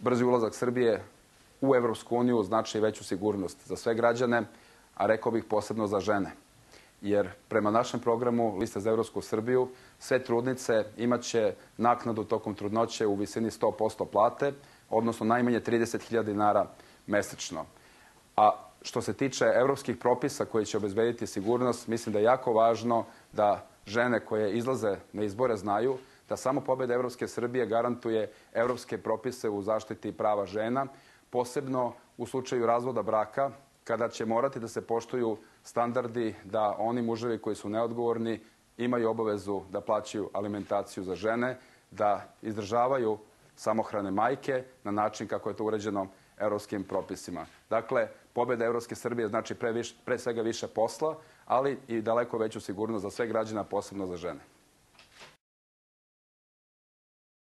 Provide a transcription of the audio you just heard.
brzi ulazak Srbije u Evropsku uniju znači veću sigurnost za sve građane, a rekao bih posebno za žene. Jer prema našem programu Lista za Evropsku Srbiju sve trudnice imaće naknadu tokom trudnoće u visini 100% plate, odnosno najmanje 30.000 dinara mesečno. A što se tiče evropskih propisa koji će obezbediti sigurnost, mislim da je jako važno da žene koje izlaze na izbore znaju da samo pobeda Evropske Srbije garantuje evropske propise u zaštiti prava žena, posebno u slučaju razvoda braka, kada će morati da se poštuju standardi da oni muževi koji su neodgovorni imaju obavezu da plaćaju alimentaciju za žene, da izdržavaju samohrane majke na način kako je to uređeno evropskim propisima. Dakle, pobeda Evropske Srbije znači pre, viš, pre svega više posla, ali i daleko veću sigurnost za sve građana, posebno za žene.